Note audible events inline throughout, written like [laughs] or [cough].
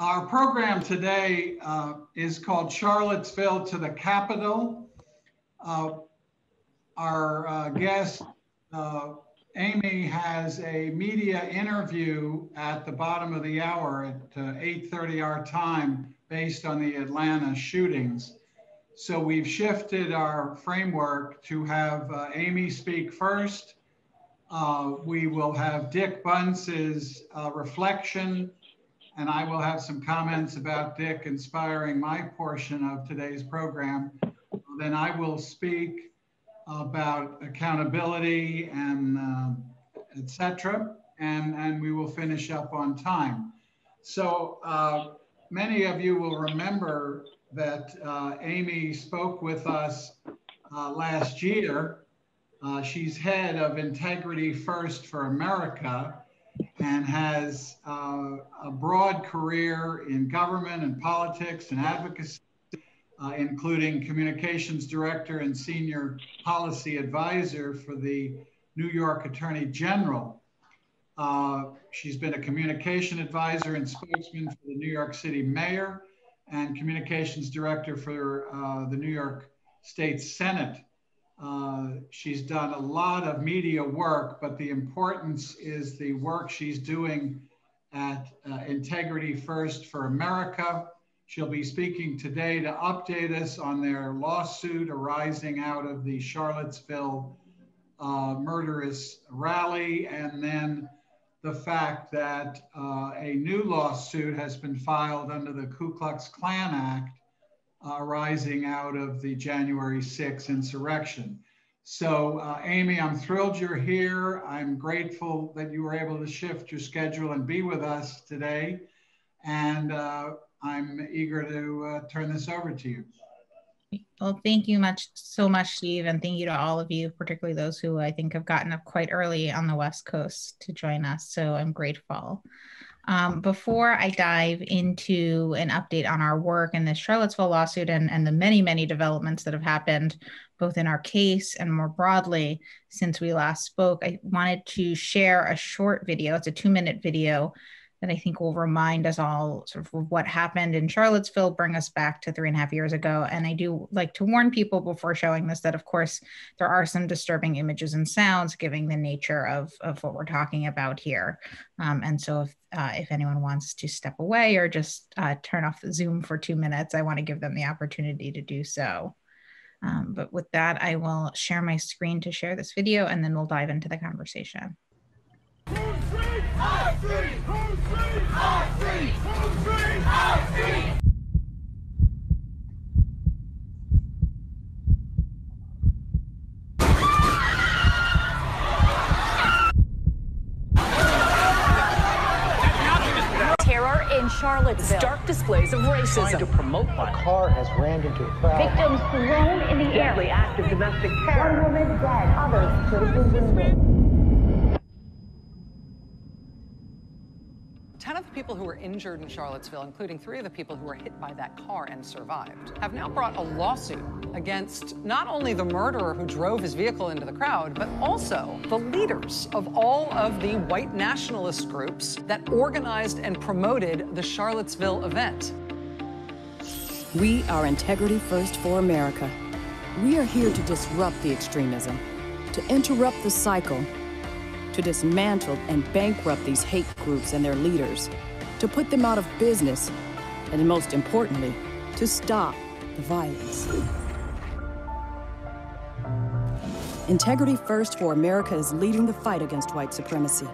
Our program today uh, is called Charlottesville to the Capitol. Uh, our uh, guest, uh, Amy, has a media interview at the bottom of the hour at 8.30 uh, our time based on the Atlanta shootings. So we've shifted our framework to have uh, Amy speak first. we will have Dick Bunce's reflection and I will have some comments about Dick inspiring my portion of today's program. Then I will speak about accountability and uh, etc. And, and we will finish up on time. So uh, many of you will remember that uh, Amy spoke with us uh, last year. Uh, she's head of Integrity First for America, and has uh, a broad career in government and politics and advocacy, uh, including communications director and senior policy advisor for the New York Attorney General. Uh, she's been a communication advisor and spokesman for the New York City mayor and communications director for uh, the New York State Senate. Uh, she's done a lot of media work, but the importance is the work she's doing at uh, Integrity First for America. She'll be speaking today to update us on their lawsuit arising out of the Charlottesville uh, murderous rally, and then the fact that uh, a new lawsuit has been filed under the Ku Klux Klan Act uh, arising out of the January 6 insurrection. So, uh, Amy, I'm thrilled you're here. I'm grateful that you were able to shift your schedule and be with us today. And uh, I'm eager to turn this over to you. Well, thank you much so much, Steve, and thank you to all of you, particularly those who I think have gotten up quite early on the West Coast to join us. So I'm grateful. Um, before I dive into an update on our work in this Charlottesville lawsuit and, and the many, many developments that have happened, both in our case and more broadly since we last spoke, I wanted to share a short video. It's a two minute video that I think will remind us all sort of what happened in Charlottesville, bring us back to three and a half years ago. And I do like to warn people before showing this that, of course, there are some disturbing images and sounds given the nature of, of what we're talking about here. Um, and so if, uh, if anyone wants to step away or just uh, turn off the Zoom for two minutes, I want to give them the opportunity to do so. Um, but with that, I will share my screen to share this video and then we'll dive into the conversation. Terror in Charlottesville. Stark displays of racism. Trying to promote a car has rammed into a crowd. Victims thrown in the air. Deadly act of domestic terror. One woman dead, others killed in wounded. 10 of the people who were injured in Charlottesville, including three of the people who were hit by that car and survived, have now brought a lawsuit against not only the murderer who drove his vehicle into the crowd, but also the leaders of all of the white nationalist groups that organized and promoted the Charlottesville event. We are Integrity First for America. We are here to disrupt the extremism, to interrupt the cycle to dismantle and bankrupt these hate groups and their leaders, to put them out of business, and most importantly, to stop the violence. Integrity First for America is leading the fight against white supremacy.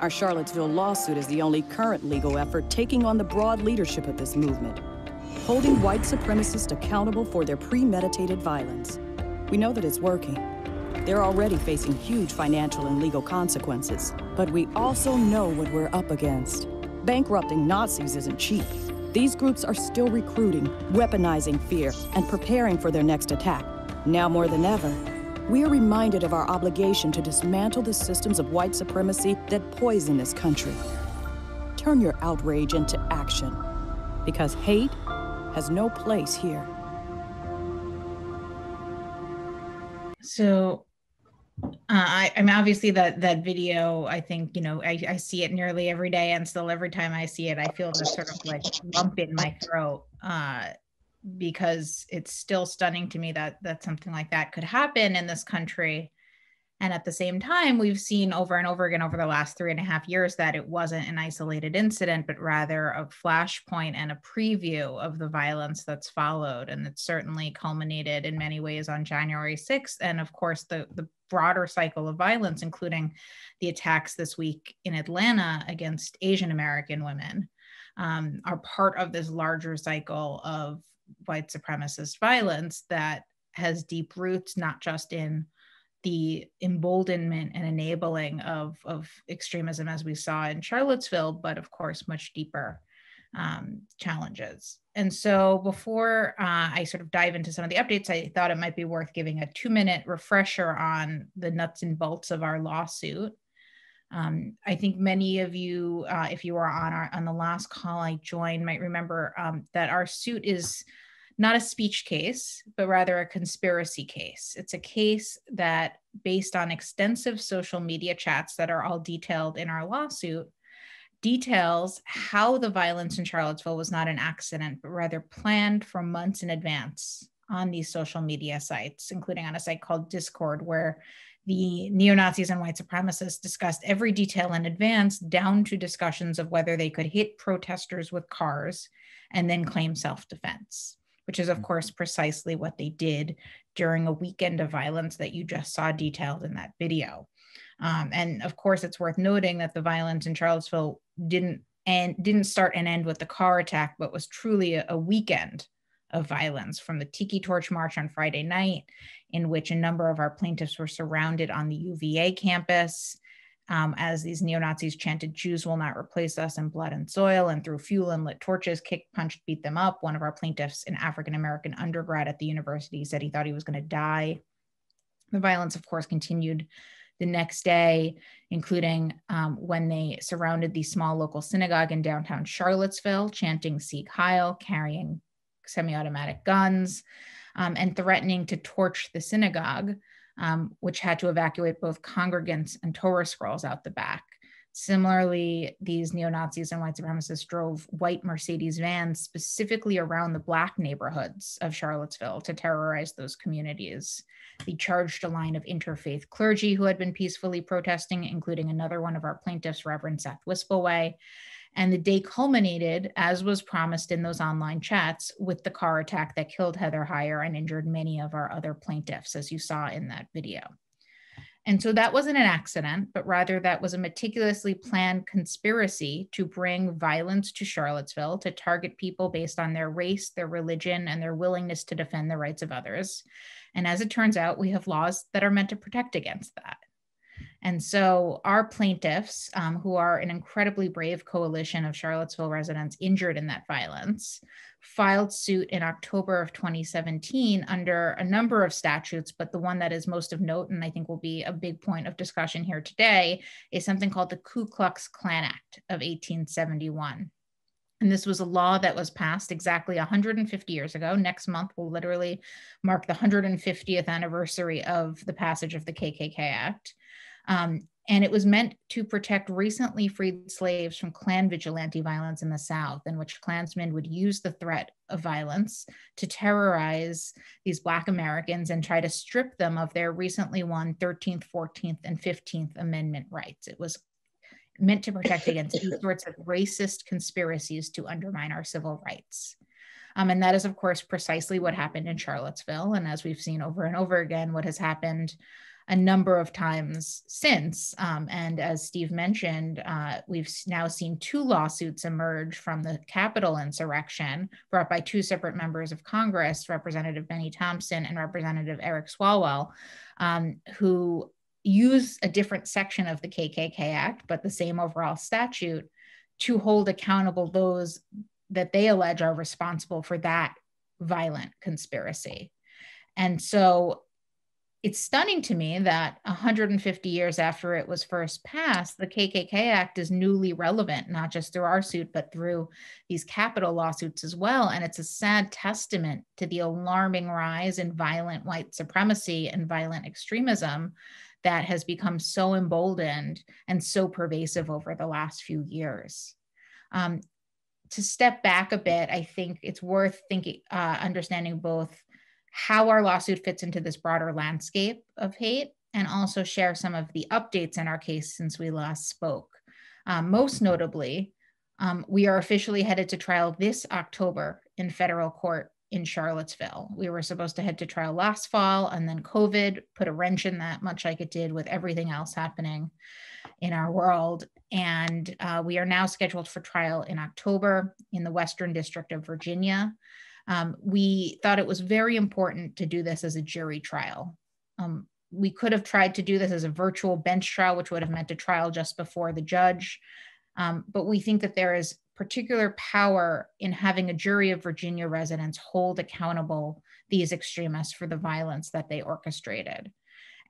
Our Charlottesville lawsuit is the only current legal effort taking on the broad leadership of this movement, holding white supremacists accountable for their premeditated violence. We know that it's working. They're already facing huge financial and legal consequences. But we also know what we're up against. Bankrupting Nazis isn't cheap. These groups are still recruiting, weaponizing fear, and preparing for their next attack. Now more than ever, we are reminded of our obligation to dismantle the systems of white supremacy that poison this country. Turn your outrage into action, because hate has no place here. So I, I mean, obviously that that video. I think you know, I, I see it nearly every day, and still every time I see it, I feel this sort of like lump in my throat uh, because it's still stunning to me that that something like that could happen in this country. And at the same time, we've seen over and over again over the last three and a half years that it wasn't an isolated incident, but rather a flashpoint and a preview of the violence that's followed. And it certainly culminated in many ways on January 6th. And of course, the, the broader cycle of violence, including the attacks this week in Atlanta against Asian American women, um, are part of this larger cycle of white supremacist violence that has deep roots, not just in the emboldenment and enabling of, of extremism as we saw in Charlottesville, but of course, much deeper um, challenges. And so before uh, I sort of dive into some of the updates, I thought it might be worth giving a two minute refresher on the nuts and bolts of our lawsuit. Um, I think many of you, uh, if you were on our on the last call I joined, might remember um, that our suit is not a speech case, but rather a conspiracy case. It's a case that, based on extensive social media chats that are all detailed in our lawsuit, details how the violence in Charlottesville was not an accident, but rather planned for months in advance on these social media sites, including on a site called Discord, where the neo Nazis and white supremacists discussed every detail in advance, down to discussions of whether they could hit protesters with cars and then claim self defense which is, of mm. course, precisely what they did during a weekend of violence that you just saw detailed in that video. Um, and of course, it's worth noting that the violence in Charlottesville didn't and didn't start and end with the car attack, but was truly a, a weekend of violence from the Tiki Torch March on Friday night, in which a number of our plaintiffs were surrounded on the UVA campus um, as these neo Nazis chanted, Jews will not replace us in blood and soil, and threw fuel and lit torches, kicked, punched, beat them up. One of our plaintiffs, an African American undergrad at the university, said he thought he was going to die. The violence, of course, continued the next day, including um, when they surrounded the small local synagogue in downtown Charlottesville, chanting Sieg Heil, carrying semi automatic guns, um, and threatening to torch the synagogue um, which had to evacuate both congregants and Torah scrolls out the back. Similarly, these neo Nazis and white supremacists drove white Mercedes vans specifically around the Black neighborhoods of Charlottesville to terrorize those communities. They charged a line of interfaith clergy who had been peacefully protesting, including another one of our plaintiffs, Reverend Seth Wispelwey. And the day culminated, as was promised in those online chats, with the car attack that killed Heather Heyer and injured many of our other plaintiffs, as you saw in that video. And so that wasn't an accident, but rather that was a meticulously planned conspiracy to bring violence to Charlottesville to target people based on their race, their religion, and their willingness to defend the rights of others. And as it turns out, we have laws that are meant to protect against that. And so our plaintiffs, um, who are an incredibly brave coalition of Charlottesville residents injured in that violence, filed suit in October of 2017 under a number of statutes, but the one that is most of note, and I think will be a big point of discussion here today, is something called the Ku Klux Klan Act of 1871. And this was a law that was passed exactly 150 years ago. Next month will literally mark the 150th anniversary of the passage of the KKK Act. Um, and it was meant to protect recently freed slaves from Klan vigilante violence in the South, in which Klansmen would use the threat of violence to terrorize these Black Americans and try to strip them of their recently won 13th, 14th, and 15th Amendment rights. It was meant to protect against these [laughs] sorts of racist conspiracies to undermine our civil rights. Um, and that is, of course, precisely what happened in Charlottesville. And as we've seen over and over again, what has happened a number of times since. Um, and as Steve mentioned, uh, we've now seen two lawsuits emerge from the Capitol insurrection brought by two separate members of Congress, Representative Benny Thompson and Representative Eric Swalwell, um, who use a different section of the KKK Act, but the same overall statute to hold accountable those that they allege are responsible for that violent conspiracy. And so it's stunning to me that 150 years after it was first passed, the KKK Act is newly relevant, not just through our suit, but through these Capitol lawsuits as well. And it's a sad testament to the alarming rise in violent white supremacy and violent extremism that has become so emboldened and so pervasive over the last few years. Um, to step back a bit, I think it's worth thinking, uh, understanding both how our lawsuit fits into this broader landscape of hate and also share some of the updates in our case since we last spoke. Um, most notably, um, we are officially headed to trial this October in federal court in Charlottesville. We were supposed to head to trial last fall, and then COVID put a wrench in that, much like it did with everything else happening in our world. And uh, we are now scheduled for trial in October in the Western District of Virginia. Um, we thought it was very important to do this as a jury trial. Um, we could have tried to do this as a virtual bench trial, which would have meant a trial just before the judge. Um, but we think that there is particular power in having a jury of Virginia residents hold accountable these extremists for the violence that they orchestrated.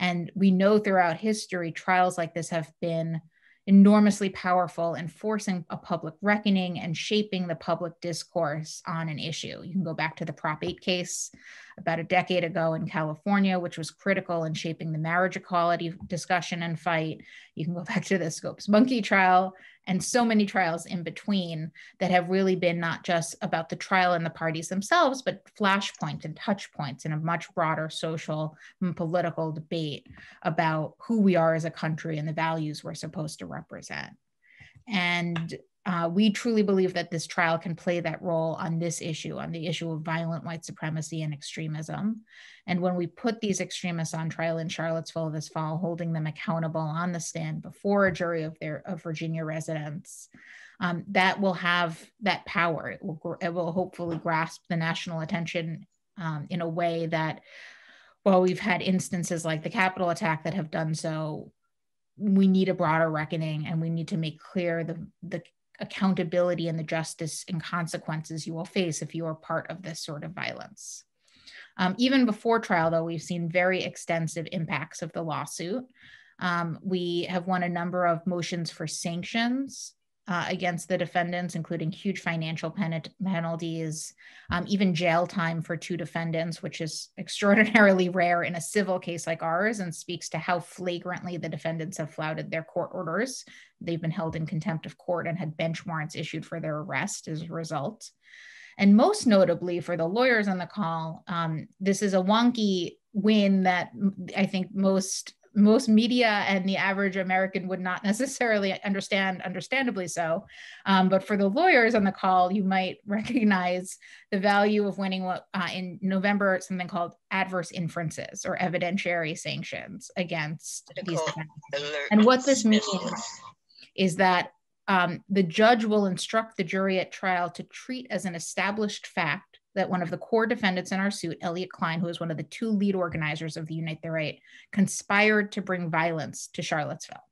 And we know throughout history, trials like this have been enormously powerful in forcing a public reckoning and shaping the public discourse on an issue. You can go back to the Prop 8 case about a decade ago in California, which was critical in shaping the marriage equality discussion and fight. You can go [laughs] back to the Scopes Monkey trial and so many trials in between that have really been not just about the trial and the parties themselves, but flashpoints and touch points in a much broader social and political debate about who we are as a country and the values we're supposed to represent. And uh, we truly believe that this trial can play that role on this issue, on the issue of violent white supremacy and extremism. And when we put these extremists on trial in Charlottesville this fall, holding them accountable on the stand before a jury of their of Virginia residents, um, that will have that power. It will, it will hopefully grasp the national attention um, in a way that, while we've had instances like the Capitol attack that have done so, we need a broader reckoning and we need to make clear the, the accountability and the justice and consequences you will face if you are part of this sort of violence. Um, even before trial, though, we've seen very extensive impacts of the lawsuit. Um, we have won a number of motions for sanctions uh, against the defendants, including huge financial pen- penalties, um, even jail time for two defendants, which is [laughs] extraordinarily rare in a civil case like ours and speaks to how flagrantly the defendants have flouted their court orders. They've been held in contempt of court and had bench warrants issued for their arrest as a result. And most notably for the lawyers on the call, um, this is a wonky win that I think most most media and the average American would not necessarily understand, understandably so. Um, but for the lawyers on the call, you might [laughs] recognize the value of winning what uh, in November, something called adverse inferences or evidentiary sanctions against these defendants. And what this means is that um, the judge will instruct the jury at trial to treat as an established fact that one of the core defendants in our suit, Elliot Kline, who is one of the two lead organizers of the Unite the Right, conspired to bring violence to Charlottesville.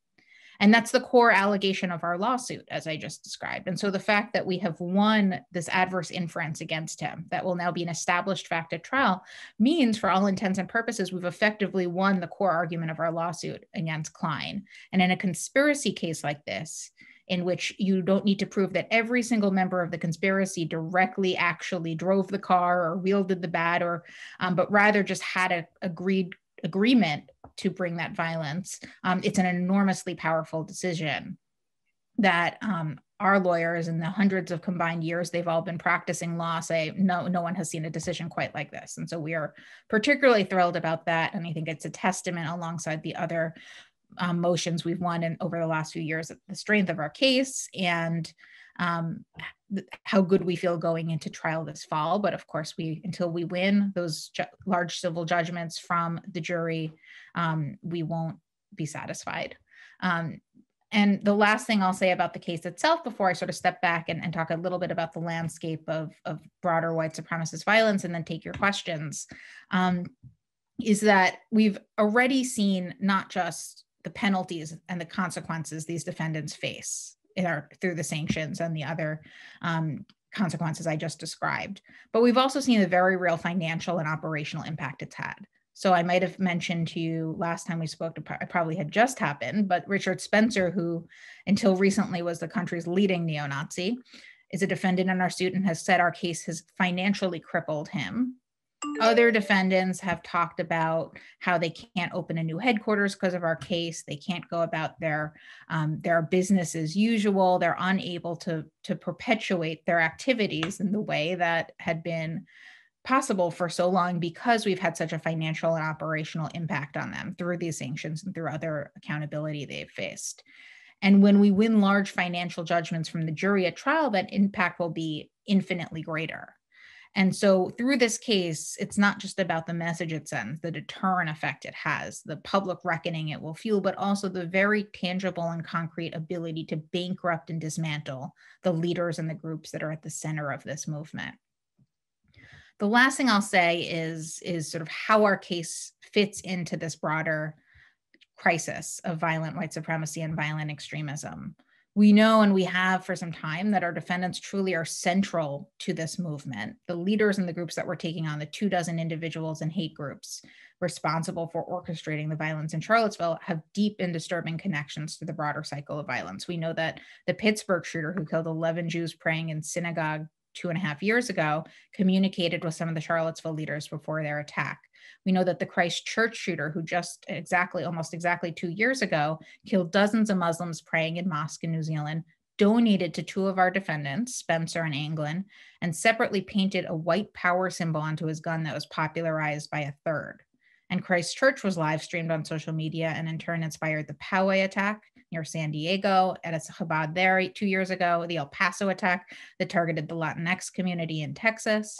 And that's the core allegation of our lawsuit, as I just described. And so the fact that we have won this adverse inference against him, that will now be an established fact at trial, means for all intents and purposes, we've effectively won the core argument of our lawsuit against Kline. And in a conspiracy case like this, in which you don't need to prove that every single member of the conspiracy directly actually drove the car or wielded the bat or um, but rather just had a agreed agreement to bring that violence. Um, it's an enormously powerful decision that um, our lawyers in the hundreds of combined years they've all been practicing law say no no one has seen a decision quite like this. And so we are particularly thrilled about that and i think it's a testament alongside the other um, motions we've won in over the last few years, at the strength of our case and um, how good we feel going into trial this fall. But of course, we until we win those ju- large civil judgments from the jury, um, we won't be satisfied. Um, and the last thing I'll say about the case itself before I sort of step back and, and talk a little bit about the landscape of, of broader white supremacist violence and then take your questions um, is that we've already seen not just the penalties and the consequences these defendants face our, through the sanctions and the other um, consequences I just described. But we've also seen the very real financial and operational impact it's had. So I might have mentioned to you last time we spoke, it probably had just happened, but Richard Spencer, who until recently was the country's leading neo Nazi, is a defendant in our suit and has said our case has financially crippled him other defendants have talked about how they can't open a new headquarters because of our case. They can't go about their um, their business as usual. They're unable to to perpetuate their activities in the way that had been possible for so long because we've had such a financial and operational impact on them through these sanctions and through other accountability they've faced. And when we win large financial judgments from the jury at trial, that impact will be infinitely greater. And so, through this case, it's not just about the message it sends, the deterrent effect it has, the public reckoning it will fuel, but also the very tangible and concrete ability to bankrupt and dismantle the leaders and the groups that are at the center of this movement. The last thing I'll say is, is sort of how our case fits into this broader crisis of violent white supremacy and violent extremism we know and we have for some time that our defendants truly are central to this movement. The leaders and the groups that we're taking on, the two dozen individuals and hate groups responsible for orchestrating the violence in Charlottesville, have deep and disturbing connections to the broader cycle of violence. We know that the Pittsburgh shooter who killed 11 Jews praying in synagogue two and a half years ago communicated with some of the Charlottesville leaders before their attack. We know that the Christchurch shooter, who just exactly, almost exactly two years ago, killed dozens of Muslims praying in mosque in New Zealand, donated to two of our defendants, Spencer and Anglin, and separately painted a white power symbol onto his gun that was popularized by a third. And Christchurch was live streamed on social media and in turn inspired the Poway attack near San Diego at a Chabad there two years ago, the El Paso attack that targeted the Latinx community in Texas,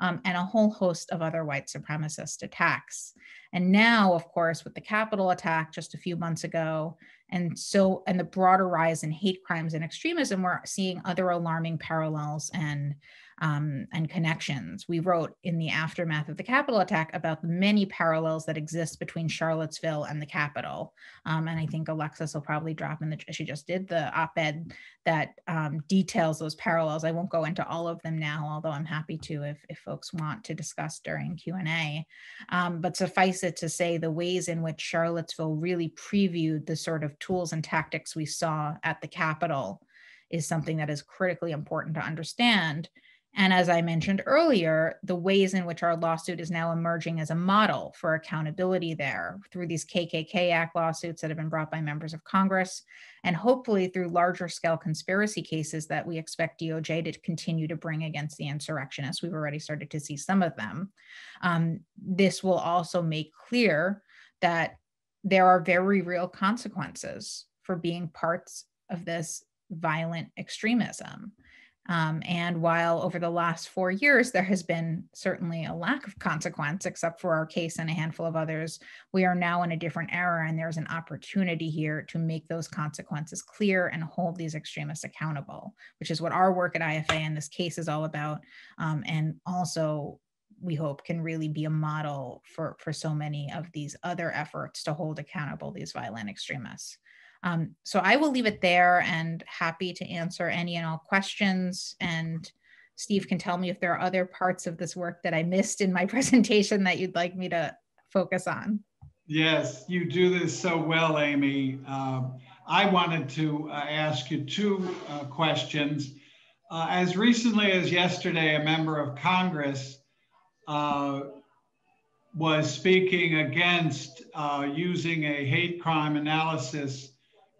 um, and a whole host of other white supremacist attacks. And now, of course, with the Capitol attack just a few months ago, and so and the broader rise in hate crimes and extremism, we're seeing other alarming parallels and um, and connections. We wrote in the aftermath of the Capitol attack about the many parallels that exist between Charlottesville and the Capitol. Um, and I think Alexis will probably drop in the, she just did the op-ed that um, details those parallels. I won't go into all of them now, although I'm happy to if, if folks want to discuss during Q&A. Um, but suffice it to say the ways in which Charlottesville really previewed the sort of tools and tactics we saw at the Capitol is something that is critically important to understand and as I mentioned earlier, the ways in which our lawsuit is now emerging as a model for accountability there through these KKK Act lawsuits that have been brought by members of Congress, and hopefully through larger scale conspiracy cases that we expect DOJ to continue to bring against the insurrectionists. We've already started to see some of them. Um, this will also make clear that there are very real consequences for being parts of this violent extremism. Um, and while over the last four years, there has been certainly a lack of consequence, except for our case and a handful of others, we are now in a different era, and there's an opportunity here to make those consequences clear and hold these extremists accountable, which is what our work at IFA in this case is all about. Um, and also, we hope can really be a model for, for so many of these other efforts to hold accountable these violent extremists. Um, so I will leave it there and happy to answer any and all questions. And Steve can tell me if there are other parts of this work that I missed in my [laughs] presentation that you'd like me to focus on. Yes, you do this so well, Amy. Uh, I wanted to uh, ask you two uh, questions. Uh, as recently as yesterday, a member of Congress uh, was speaking against uh, using a hate crime analysis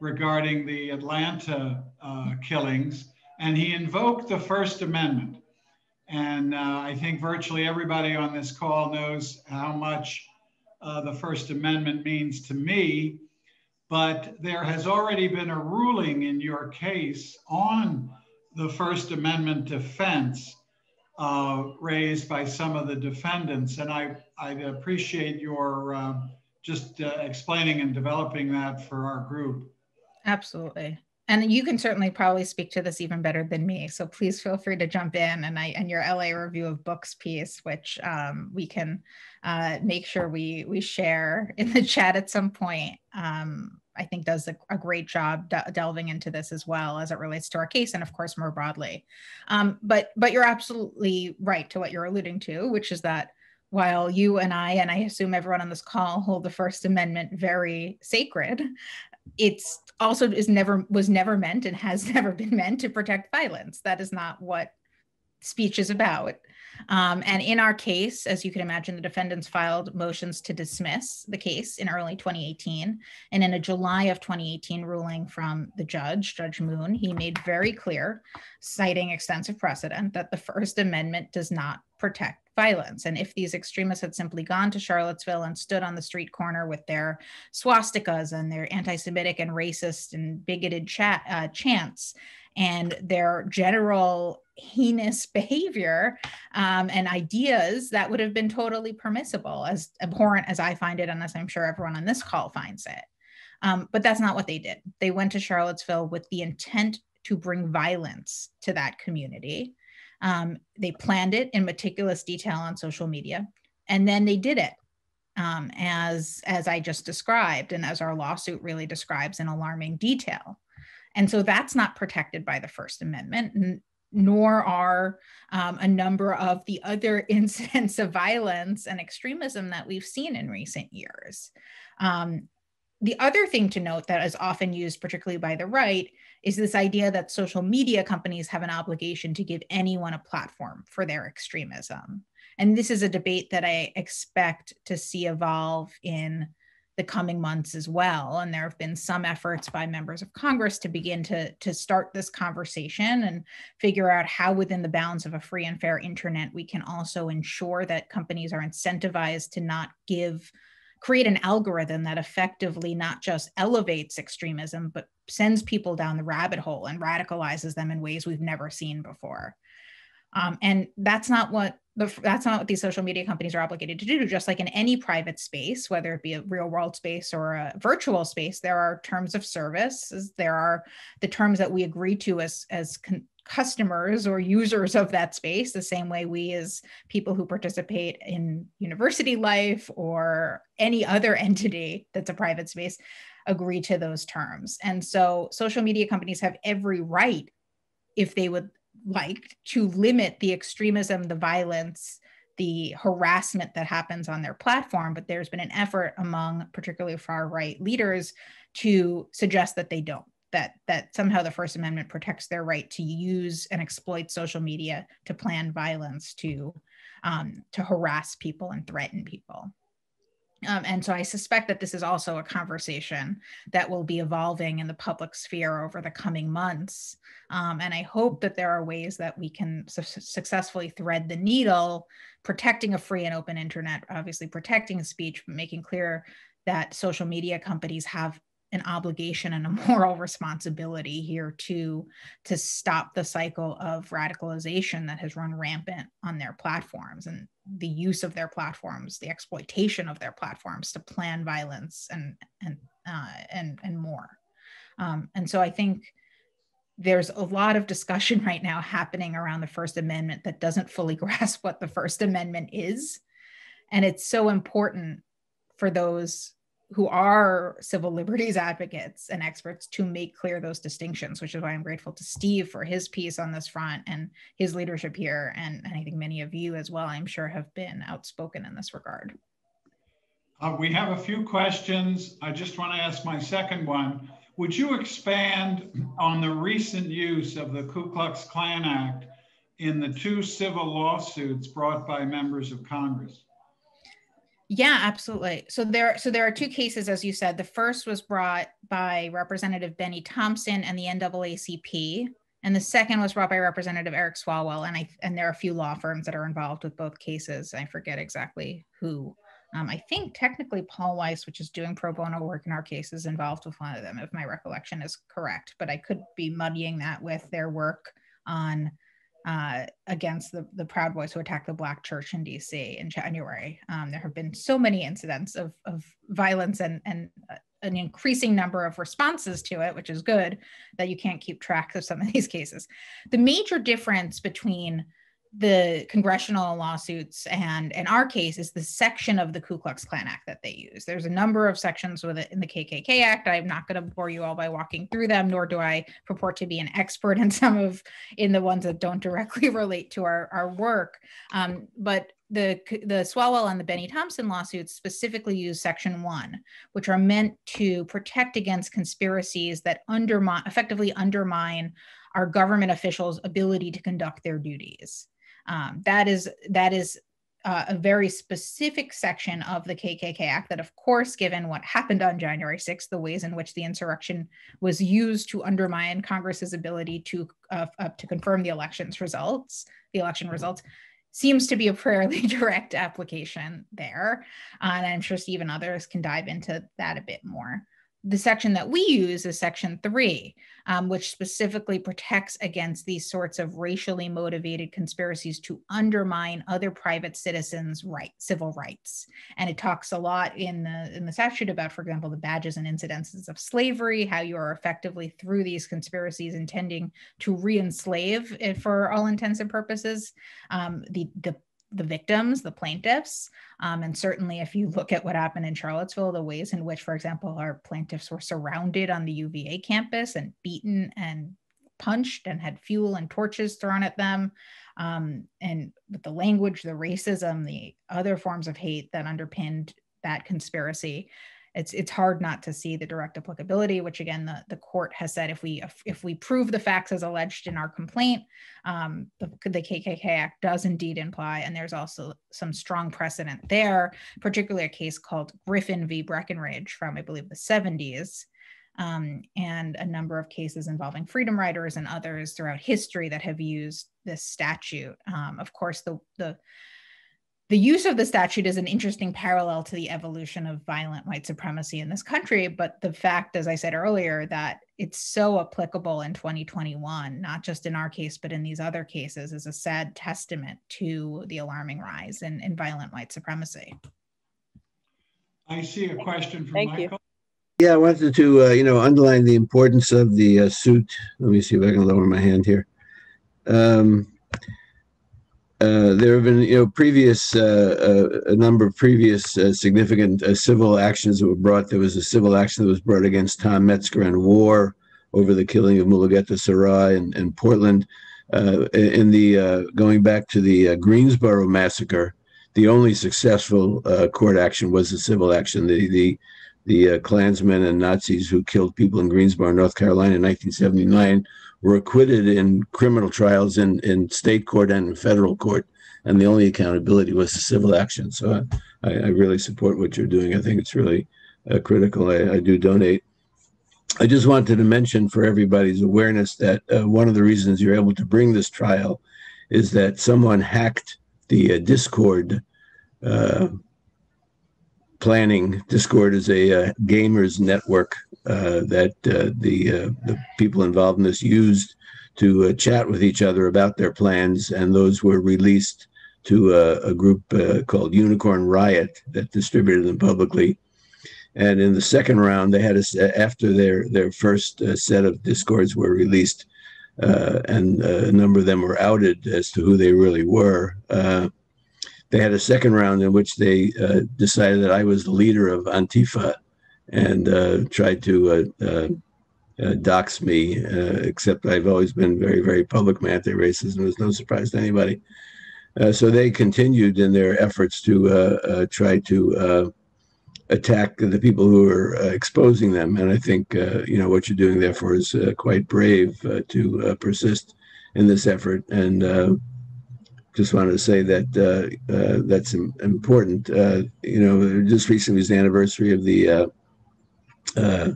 regarding the Atlanta uh, killings, and he invoked the First Amendment. And uh, I think virtually everybody on this call knows how much uh, the First Amendment means to me. But there has already been a ruling in your case on the First Amendment defense uh, raised by some of the defendants. And I, I'd appreciate your uh, just uh, explaining and developing that for our group. Absolutely. And you can certainly probably speak to this even better than me. So please feel free to jump in and I and your LA review of books piece, which um, we can uh, make sure we we share in the chat at some point. Um, I think does a, a great job de- delving into this as well as it relates to our case and of course more broadly. Um, but but you're absolutely right to what you're alluding to, which is that while you and I, and I assume everyone on this call, hold the First Amendment very sacred, it's also is never was never meant and has [laughs] never been meant to protect violence. That is not what speech is about. Um, and in our case, as you can imagine, the defendants filed motions to dismiss the case in early 2018. And in a July of 2018 ruling from the judge, Judge Moon, he made very clear, citing extensive precedent, that the First Amendment does not protect violence. And if these extremists had simply gone to Charlottesville and stood on the street corner with their swastikas and their anti Semitic and racist and bigoted uh, chants, and their general heinous [laughs] behavior um, and ideas that would have been totally permissible, as abhorrent as I find it, unless I'm sure everyone on this call finds it. Um, but that's not what they did. They went to Charlottesville with the intent to bring violence to that community. Um, they planned it in meticulous detail on social media, and then they did it um, as as I just described, and as our lawsuit really describes in alarming detail. And so that's not protected by the First Amendment, nor are um, a number of the other [laughs] incidents of violence and extremism that we've seen in recent years. Um, the other thing to note that is often used, particularly by the right, is this idea that social media companies have an obligation to give anyone a platform for their extremism. And this is a debate that I expect to see evolve in the coming months as well. And there have been some efforts by members of Congress to begin to, to start this conversation and figure out how, within the bounds of a free and fair internet, we can also ensure that companies are incentivized to not give create an algorithm that effectively not just elevates extremism, but sends people down the rabbit hole and radicalizes them in ways we've never seen before. Um, and that's not what the, that's not what these social media companies are obligated to do. Just like in any private space, whether it be a real world space or a virtual space, there are terms of service. There are the terms that we agree to as as con- customers or users of that space the same way we as people who participate in university life or any other [laughs] entity that's a private space agree to those terms and so social media companies have every right if they would like to limit the extremism the violence the harassment that happens on their platform but there's been an effort among particularly far right leaders to suggest that they don't that that somehow the First Amendment protects their right to use and exploit social media to plan violence, to um, to harass people and threaten people. Um, and so I suspect that this is also a conversation that will be evolving in the public sphere over the coming months. Um, and I hope that there are ways that we can su- successfully thread the needle, protecting a free and open internet, obviously protecting speech, but making clear that social media companies have an obligation and a [laughs] moral responsibility here to to stop the cycle of radicalization that has run rampant on their platforms and the use of their platforms the exploitation of their platforms to plan violence and and uh, and and more. Um, and so i think there's a lot of discussion [laughs] right now happening around the first amendment that doesn't fully [laughs] grasp what the first amendment is. And it's so important for those who are civil liberties advocates and experts to make clear those distinctions, which is why I'm grateful to Steve for his piece on this front and his leadership here. And, and I think many of you as well, I'm sure, have been outspoken in this regard. Uh, we have a few questions. I just want to ask my second one. Would you expand on the recent use of the Ku Klux Klan Act in the two civil lawsuits brought by members of Congress? Yeah, absolutely. So there, so there are two cases, as you said. The first was brought by Representative Benny Thompson and the NAACP, and the second was brought by Representative Eric Swalwell. And I and there are a few law firms that are involved with both cases. I forget exactly who. Um, I think technically Paul Weiss, which is doing pro bono work in our case, is involved with one of them, if my recollection is correct. But I could be muddying that with their work on uh, against the, the Proud Boys who attacked the Black church in DC in January. Um, there have been so many incidents of, of violence and, and uh, an increasing number of responses to it, which is good that you can't keep track of some of these cases. The major difference between the congressional lawsuits and in our case is the section of the Ku Klux Klan Act that they use. There's a number of sections with it in the KKK Act. I'm not going to bore you all by walking through them, nor do I purport to be an expert in [laughs] some of in the ones that don't directly [laughs] relate to our, our work. Um, but the the Swalwell and the Benny Thompson lawsuits specifically use Section One, which are meant to protect against conspiracies that undermine effectively undermine our government officials' ability to conduct their duties. Um, that is that is uh, a very specific section of the KKK Act that, of course, given what happened on January 6th, the ways in which the insurrection was used to undermine Congress's ability to uh, uh, to confirm the election's results, the election results, seems to be a fairly [laughs] direct application there. Uh, and I'm sure Steve and others can dive into that a bit more the section that we use is section three, um, which specifically protects against these sorts of racially motivated conspiracies to undermine other private citizens' right, civil rights. And it talks a lot in the in the statute about, for example, the badges and incidences of slavery, how you are effectively through these conspiracies intending to re-enslave, for all intents and purposes, um, the the the victims, the plaintiffs. Um, and certainly, if you look at what happened in Charlottesville, the ways in which, for example, our plaintiffs were surrounded on the UVA campus and beaten and punched and had fuel and torches thrown at them. Um, and with the language, the racism, the other forms of hate that underpinned that conspiracy, it's it's hard not to see the direct applicability which again the, the court has said if we if, we prove the facts as alleged in our complaint um, the, the kkk act does indeed imply and there's also some strong precedent there particularly a case called griffin v. Breckinridge from i believe the 70s um, and a number of cases involving freedom riders and others throughout history that have used this statute. Um, of course the the the use of the statute is an interesting parallel to the evolution of violent white supremacy in this country. But the fact, as I said earlier, that it's so applicable in 2021, not just in our case, but in these other cases, is a sad testament to the alarming rise in, in violent white supremacy. I see a question from Thank Michael. you. Yeah, I wanted to, uh, you know, underline the importance of the uh, suit. Let me see if I can lower my hand here. Um, uh, there have been, you know, previous uh, uh, a number of previous uh, significant uh, civil actions that were brought. There was a civil action that was brought against Tom Metzger and War over the killing of Mulugeta Seraw in, in Portland. in the going back to the Greensboro massacre, the only successful court action was a civil action. The the the Klansmen and Nazis who killed people in Greensboro, North Carolina, in 1979 were acquitted in criminal trials in, in state court and in federal court, and the only accountability was civil action. So I, I really support what you're doing. I think it's really uh, critical. I, I, do donate. I just wanted to mention for everybody's awareness that uh, one of the reasons you're able to bring this trial is that someone hacked the uh, Discord uh, planning. Discord is a uh, gamers network that uh, the uh, the people involved in this used to chat with each other about their plans, and those were released to a, group called Unicorn Riot that distributed them publicly. And in the second round, they had a, after their their first set of discords were released, uh, and uh, a number of them were outed as to who they really were. Uh, they had a second round in which they decided that I was the leader of Antifa, and uh, tried to uh, uh, uh dox me, except I've always been very, very public with anti-racism. It was no surprise to anybody. so they continued in their efforts to try to attack the people who are exposing them. And I think, you know, what you're doing therefore is quite brave to persist in this effort. And just wanted to say that uh, uh, that's important. Uh, you know, just recently was the anniversary of the uh,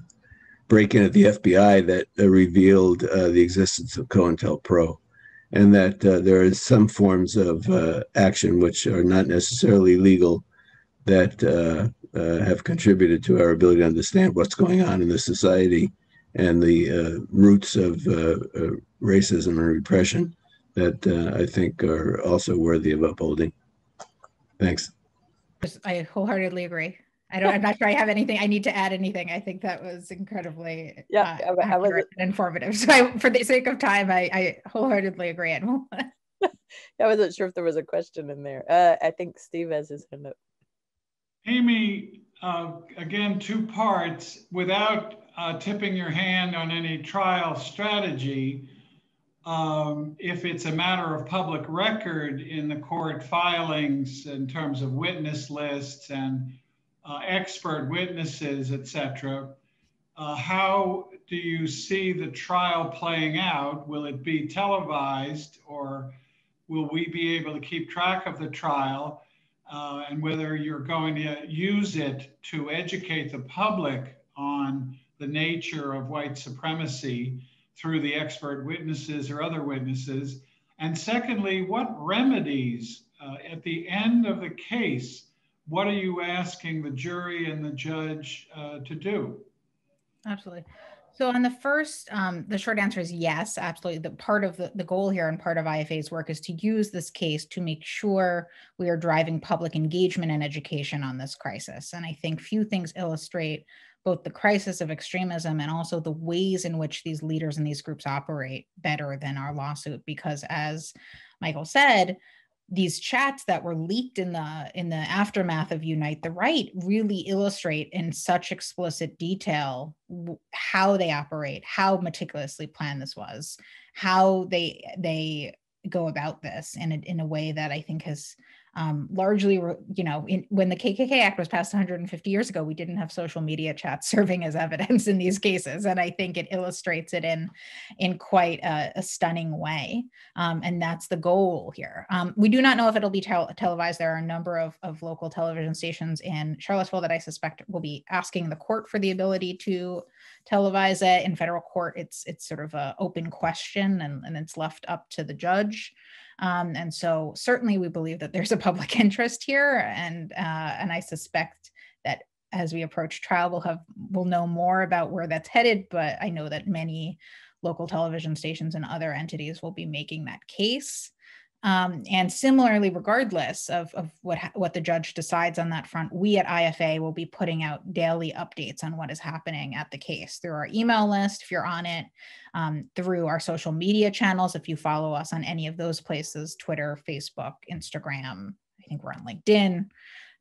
break in at the FBI that uh, revealed uh, the existence of COINTELPRO and that uh, there are some forms of uh, action which are not necessarily legal that uh, have contributed to our ability to understand what's going on in the society and the roots of racism and repression that I think are also worthy of upholding. Thanks. I wholeheartedly agree. I don't. I'm not sure I have anything. I need to add anything. I think that was incredibly yeah, uh, I, I was, informative. So, I, for the sake of time, I, I wholeheartedly agree. And [laughs] [laughs] I wasn't sure if there was a question in there. Uh, I think Steve has his hand up. Amy, uh, again, two parts. Without uh, tipping your hand on any trial strategy, um, if it's a matter of public record in the court filings in terms of witness lists and uh, expert witnesses, etc. Uh, how do you see the trial playing out? Will it be televised or will we be able to keep track of the trial uh, and whether you're going to use it to educate the public on the nature of white supremacy through the expert witnesses or other witnesses? And secondly, what remedies uh, at the end of the case, what are you asking the jury and the judge uh, to do? Absolutely. So on the first, um, the short answer is yes, absolutely. The part of the, the goal here and part of IFA's work is to use this case to make sure we are driving public engagement and education on this crisis. And I think few things illustrate both the crisis of extremism and also the ways in which these leaders and these groups operate better than our lawsuit. Because as Michael said, these chats that were leaked in the in the aftermath of unite the right really illustrate in such explicit detail how they operate how meticulously planned this was how they they go about this in a, in a way that i think has um, largely, you know, in, when the KKK Act was passed 150 years ago, we didn't have social media chats [laughs] serving as evidence in these cases, and I think it illustrates it in in quite a, a stunning way. Um, and that's the goal here. Um, we do not know if it'll be tel- televised. There are a number of, of local television stations in Charlottesville that I suspect will be asking the court for the ability to televise it. In federal court, it's it's sort of an open question, and, and it's left up to the judge. Um, and so certainly we believe that there's a public [laughs] interest here, and uh, and I suspect that as we approach trial, we'll have we'll know more about where that's headed. But I know that many local television stations and other entities will be making that case. Um, and similarly, regardless of, of what, what the judge decides on that front, we at IFA will be putting out daily updates on what is happening at the case through our email list, if you're on it, um, through our social media channels, if you follow us on any of those places Twitter, Facebook, Instagram. I think we're on LinkedIn.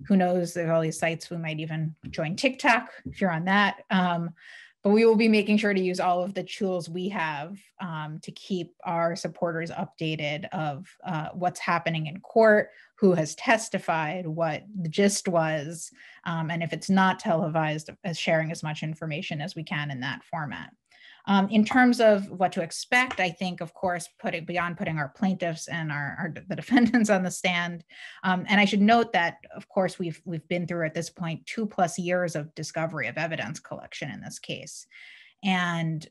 Who knows? There's all these sites. We might even join TikTok if you're on that. Um, but we will be making sure to use all of the tools we have um, to keep our supporters updated of uh, what's happening in court, who has testified, what the gist was, um, and if it's not televised, as sharing as much information as we can in that format. Um, in terms of what to expect, I think, of course, putting beyond putting our plaintiffs and our, our [laughs] the defendants on the stand, um, and I should note that, of course, we've we've been through at this point two plus years of discovery of evidence collection in this case, and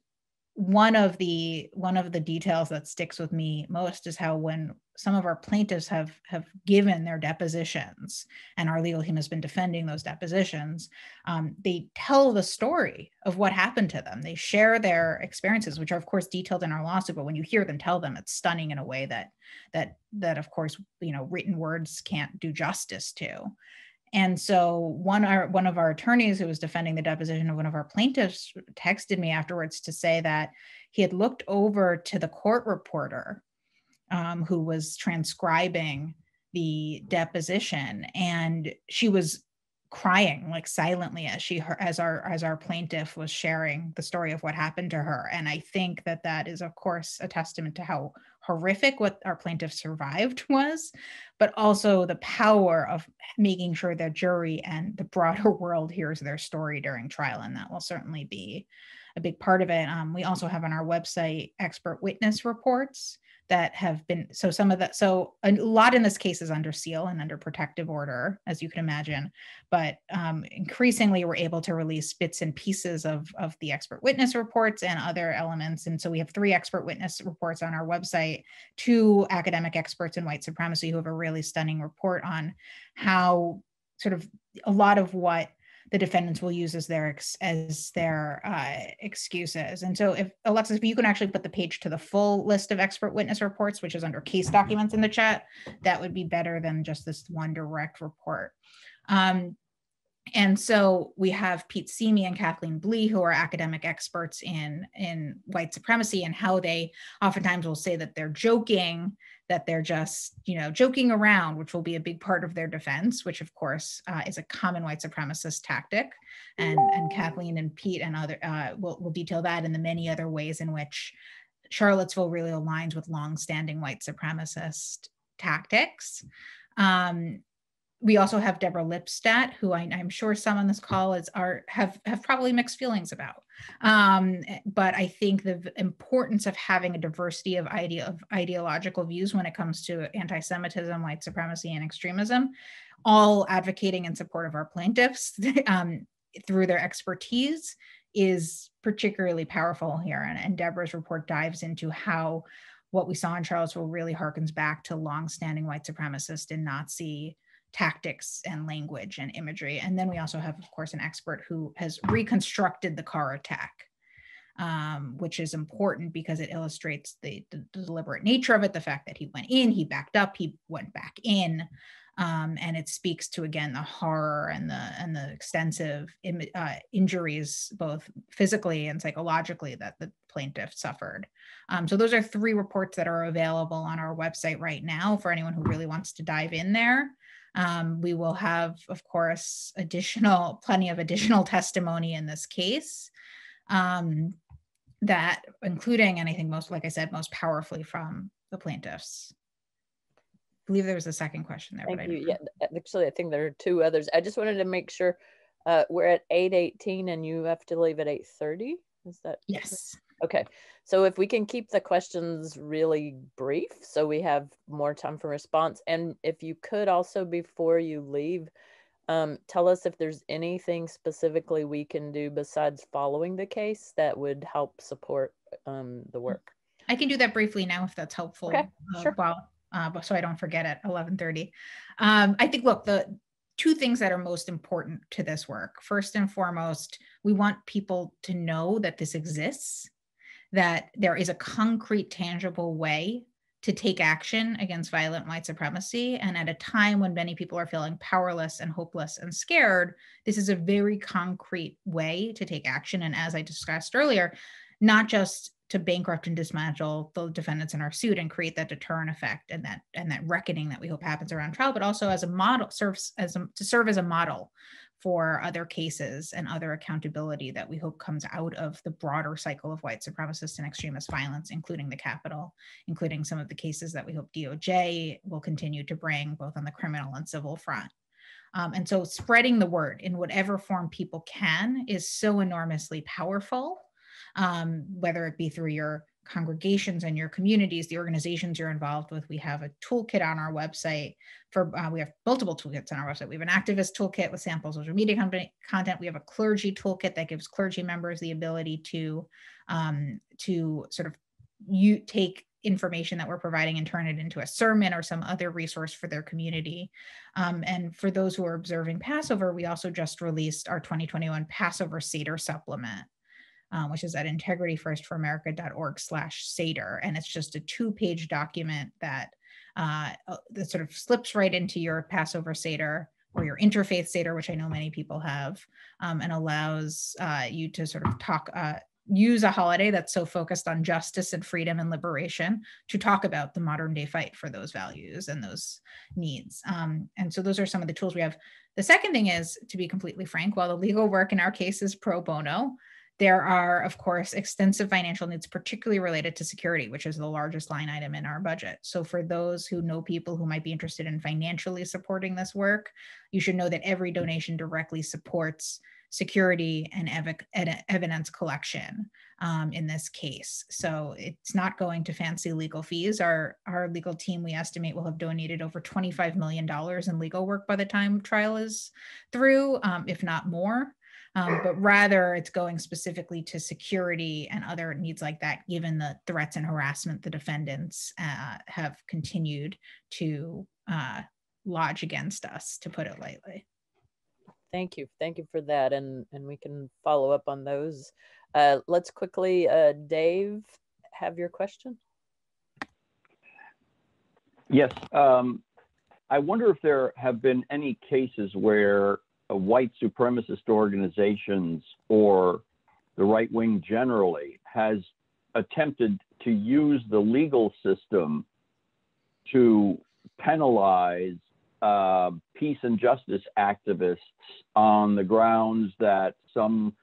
one of the one of the details that sticks with me most is how when some of our plaintiffs have have given their depositions and our legal team has been defending those depositions um, they tell the story of what happened to them. They share their experiences which are of course detailed in our lawsuit but when you hear them tell them it's stunning in a way that that that of course you know written words can't do justice to. And so one our one of our attorneys who was defending the deposition of one of our plaintiffs texted me afterwards to say that he had looked over to the court reporter um, who was transcribing the deposition and she was crying like silently as she as our as our plaintiff was sharing the story of what happened to her and i think that that is of course a testament to how horrific what our plaintiff survived [laughs] was, but also the power of making sure the jury and the broader [laughs] world hears their story during trial. And that will certainly be a big part of it. Um, we also have on our website expert witness reports that have been so some of that so a lot in this case is under seal and under protective order as you can imagine. But um, increasingly we're able to release bits and pieces of, of the expert witness reports and other elements. And so we have three expert witness reports on our website two academic experts in white supremacy who have a really stunning report on how sort of a lot of what the defendants will use as their ex- as their uh, excuses. And so, if Alexis, if you can actually put the page to the full list of expert witness reports, which is under case documents in the chat, that would be better than just this one direct report. Um, and so we have Pete Simi and Kathleen Blee, who are academic experts in, in white supremacy and how they oftentimes will say that they're joking, that they're just, you know, joking around, which will be a big part of their defense, which of course uh, is a common white supremacist tactic. And, and Kathleen and Pete and other uh, will, will detail that and the many other ways in which Charlottesville really aligns with longstanding white supremacist tactics. Um, we also have Deborah Lipstadt, who I, am sure some on this call is are have have probably mixed feelings about. Um, but I think the importance of having a diversity of idea of ideological views when it comes to anti-Semitism, white supremacy, and extremism, all advocating in support of our plaintiffs [laughs] um, through their expertise is particularly powerful here. And, and Deborah's report dives into how what we saw in Charlottesville really harkens back to longstanding white supremacist and Nazi tactics and language and imagery. And then we also have, of course, an expert who has reconstructed the car attack, um, which is important because it illustrates the, the, deliberate nature of it, the fact that he went in, he backed up, he went back in. Um, and it speaks to again the horror and the and the extensive Im- uh, injuries, both physically and psychologically, that the plaintiff suffered. Um, so those are three reports that are available on our website right now for anyone who really wants to dive in there. Um, we will have, of course, additional, plenty of additional [laughs] testimony in this case. Um, that including, and I think most, like I said, most powerfully from the plaintiffs. I believe there was a second question there. Thank you. Yeah, actually, I think there are two others. I just wanted to make sure uh, we're at 8.18 and you have to leave at 8.30. Is that? Yes. Okay. So if we can keep the questions really brief so we have more time for response. And if you could also, before you leave, um, tell us if there's anything specifically we can do besides following the case that would help support um, the work. I can do that briefly now if that's helpful. Okay, uh, sure. While, uh, so I don't forget at 11:30. Um, I think look the two things that are most important to this work. First and foremost, we want people to know that this exists, that there is a concrete, tangible way to take action against violent white supremacy. And at a time when many people are feeling powerless and hopeless and scared, this is a very concrete way to take action. And as I discussed earlier, not just to bankrupt and dismantle the defendants in our suit and create that deterrent effect and that and that reckoning that we hope happens around trial, but also as a model serves as a, to serve as a model for other cases and other accountability that we hope comes out of the broader cycle of white supremacist and extremist violence, including the Capitol, including some of the cases that we hope DOJ will continue to bring both on the criminal and civil front. Um, and so spreading the word in whatever form people can is so enormously powerful um, whether it be through your congregations and your communities, the organizations you're involved with. We have a toolkit on our website for, uh, we have multiple toolkits on our website. We have an activist toolkit with samples of social media company, content. We have a clergy toolkit that gives clergy members the ability to, um, to sort of you take information that we're providing and turn it into a sermon or some other resource for their community. Um, and for those who are observing Passover, we also just released our 2021 Passover Seder supplement um, which is at integrityfirstforamerica.org slash Seder. And it's just a two page document that, uh, uh, that sort of slips right into your Passover Seder or your interfaith Seder, which I know many people have, um, and allows uh, you to sort of talk, uh, use a holiday that's so focused on justice and freedom and liberation to talk about the modern day fight for those values and those needs. Um, and so those are some of the tools we have. The second thing is, to be completely frank, while the legal work in our case is pro bono, there are, of course, extensive financial needs, particularly related to security, which is the largest line item in our budget. So, for those who know people who might be interested in financially supporting this work, you should know that every donation directly supports security and ev- evidence collection um, in this case. So it's not going to fancy legal fees. Our our legal team, we estimate, will have donated over $25 million in legal work by the time trial is through, um, if not more um, but rather it's going specifically to security and other needs like that, given the threats and harassment the defendants uh, have continued to uh, lodge against us, to put it lightly. Thank you. Thank you for that. And, and we can follow up on those. Uh, let's quickly, uh, Dave, have your question. Yes. Um, I wonder if there have been any cases where white supremacist organizations or the right wing generally has attempted to use the legal system to penalize uh, peace and justice activists on the grounds that some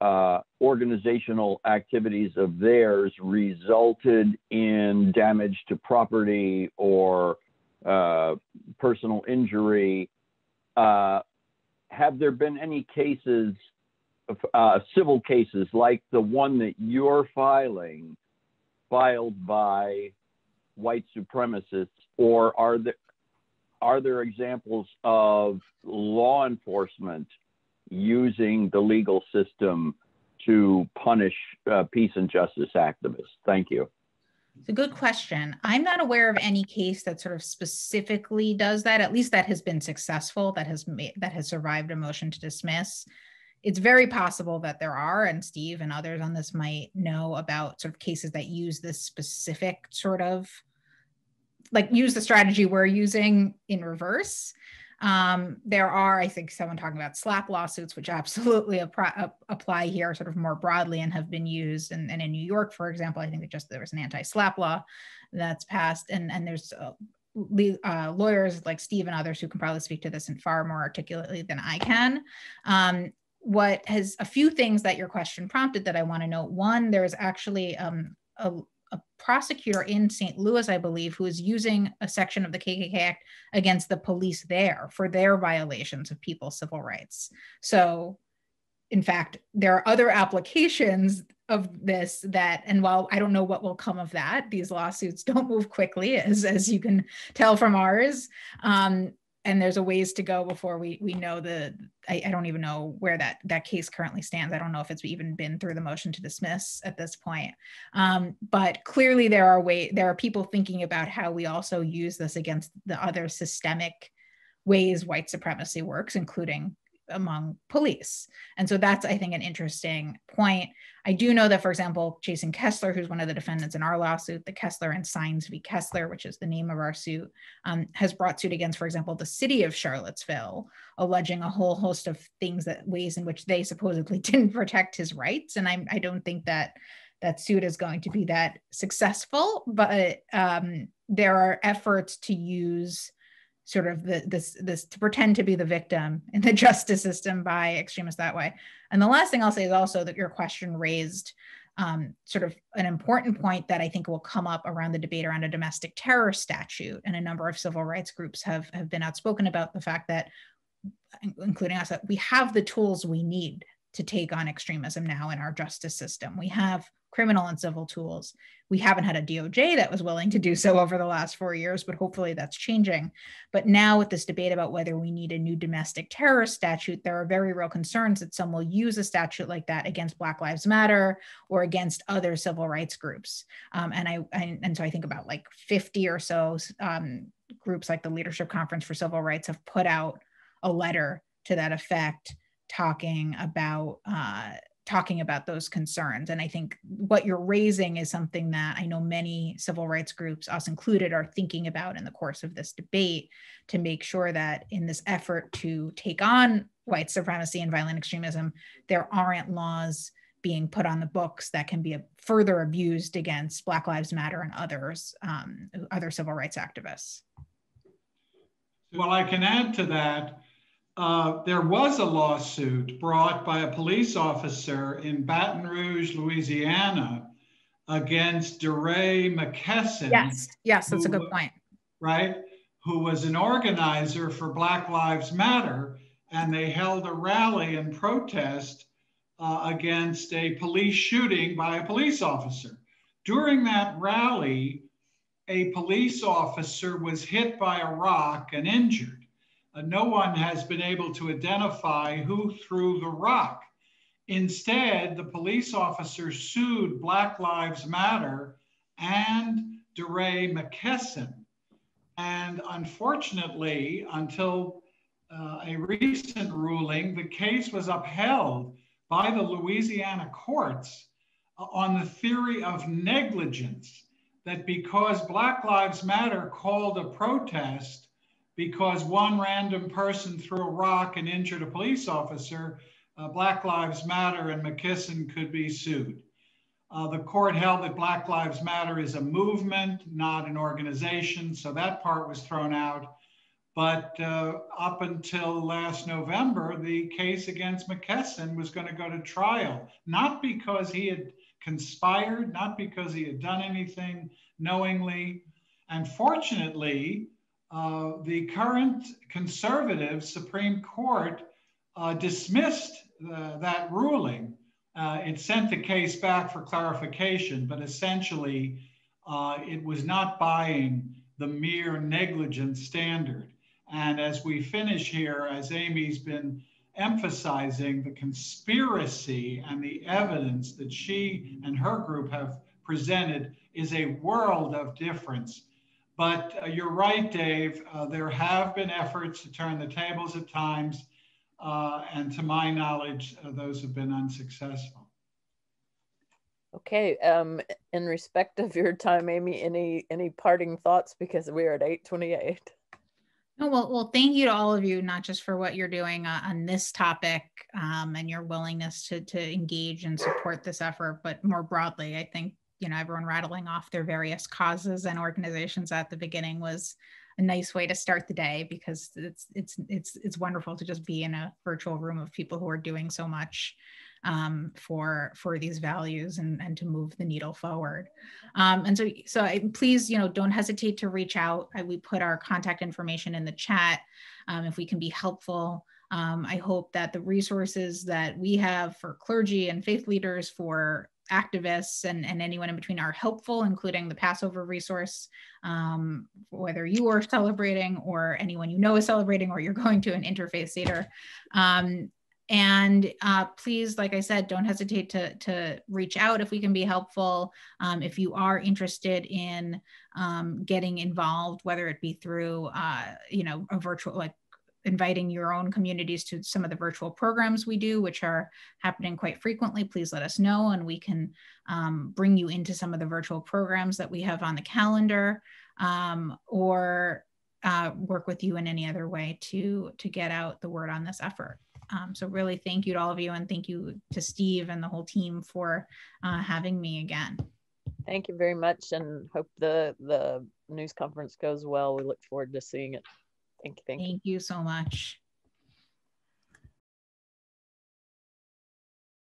uh, organizational activities of theirs resulted in damage to property or uh, personal injury uh, have there been any cases uh, civil cases like the one that you're filing, filed by white supremacists, or are there are there examples of law enforcement using the legal system to punish uh, peace and justice activists? Thank you. It's a good question. I'm not aware of any case that sort of specifically does that. At least that has been successful. That has made that has survived a motion to dismiss. It's very possible that there are, and Steve and others on this might know about sort of cases that use this specific sort of like use the strategy we're using in reverse. Um, there are, I think, someone talking about SLAPP lawsuits, which absolutely [laughs] apply here sort of more broadly and have been used. And, and in New York, for example, I think that just there was an anti-SLAPP law that's passed, and and there's uh, uh, lawyers like Steve and others who can probably speak to this in far more articulately than I can. Um, what has a few things that your question prompted that I want to note. One, there's actually um, a, a prosecutor in St. Louis, I believe, who is using a section of the KKK Act against the police there for their violations of people's civil rights. So, in fact, there are other applications of this that, and while I don't know what will come of that, these lawsuits don't move quickly, as as you can tell from ours. Um, and there's a ways to go before we we know the I, I, don't even know where that that case currently stands. I don't know if it's even been through the motion to dismiss at this point. Um, but clearly there are way there are people thinking about how we also use this against the other systemic ways white supremacy works including among police. And so that's, I think, an interesting point. I do know that, for example, Jason Kessler, who's one of the defendants in our lawsuit, the Kessler and Sines v. Kessler, which is the name of our suit, um, has brought suit against, for example, the city of Charlottesville, alleging a whole host of things that ways in which they supposedly [laughs] didn't protect his rights. And I, I don't think that that suit is going to be that successful, but um, there are efforts to use sort of the, this this to pretend to be the victim in the [laughs] justice system by extremists that way. And the last thing I'll say is also that your question raised um, sort of an important point that I think will come up around the debate around a domestic terror statute. And a number of civil rights groups have, have been outspoken about the fact that, including us, that we have the tools we need to take on extremism now in our justice system. We have criminal and civil tools. We haven't had a DOJ that was willing to do so over the last four years, but hopefully that's changing. But now, with this debate about whether we need a new domestic terrorist statute, there are very real concerns that some will use a statute like that against Black Lives Matter or against other civil rights groups. Um, and I and, and, so I think about like 50 or so um, groups like the Leadership Conference for Civil Rights have put out a letter to that effect talking about uh, talking about those concerns. And I think what you're raising is something that I know many civil rights groups, us included, are thinking about in the course of this debate to make sure that in this effort to take on white supremacy and violent extremism, there aren't laws being put on the books that can be further abused against Black Lives Matter and others, um, other civil rights activists. Well, I can add to that uh, there was a lawsuit brought by a police officer in Baton Rouge, Louisiana, against DeRay McKesson. Yes, yes, that's who, a good point. Right? Who was an organizer for Black Lives Matter, and they held a rally and protest uh, against a police shooting by a police officer. During that rally, a police officer was hit by a rock and injured no one has been able to identify who threw the rock. Instead, the police officer sued Black Lives Matter and DeRay McKesson. And unfortunately, until uh, a recent ruling, the case was upheld by the Louisiana courts on the theory of negligence that because Black Lives Matter called a protest, because one random person threw a rock and injured a police officer, uh, Black Lives Matter and McKesson could be sued. Uh, the court held that Black Lives Matter is a movement, not an organization, so that part was thrown out. But uh, up until last November, the case against McKesson was going to go to trial, not because he had conspired, not because he had done anything knowingly. And fortunately, uh, the current conservative Supreme Court uh, dismissed uh, that ruling, uh, it sent the case back for clarification, but essentially it was not buying the mere negligence standard. And as we finish here, as Amy's been emphasizing, the conspiracy and the evidence that she and her group have presented is a world of difference. But uh, you're right, Dave. Uh, there have been efforts to turn the tables at times. Uh, and to my knowledge, uh, those have been unsuccessful. Okay. Um, in respect of your time, Amy, any any parting thoughts because we're at eight twenty eight. No, well, well, thank you to all of you, not just for what you're doing uh, on this topic um, and your willingness to to engage and support this effort, but more broadly, I think you know everyone rattling off their various causes and organizations at the beginning was a nice way to start the day because it's it's it's it's wonderful to just be in a virtual room of people who are doing so much um, for for these values and and to move the needle forward. Um, and so so I, please you know don't hesitate to reach out. I, we put our contact information in the chat um, if we can be helpful. Um, I hope that the resources that we have for clergy and faith leaders for activists and, and anyone in between are helpful, including the Passover resource, um, whether you are celebrating or anyone you know is celebrating or you're going to an interfaith Seder. Um, and uh, please, like I said, don't hesitate to, to reach out if we can be helpful. Um, if you are interested in um, getting involved, whether it be through, uh, you know, a virtual, like inviting your own communities to some of the virtual programs we do, which are happening quite frequently, please let us know and we can um, bring you into some of the virtual programs that we have on the calendar um, or uh, work with you in any other way to, to get out the word on this effort. Um, so really thank you to all of you and thank you to Steve and the whole team for uh, having me again. Thank you very much and hope the, the news conference goes well. We look forward to seeing it. Thank you. Thank, thank you. you so much.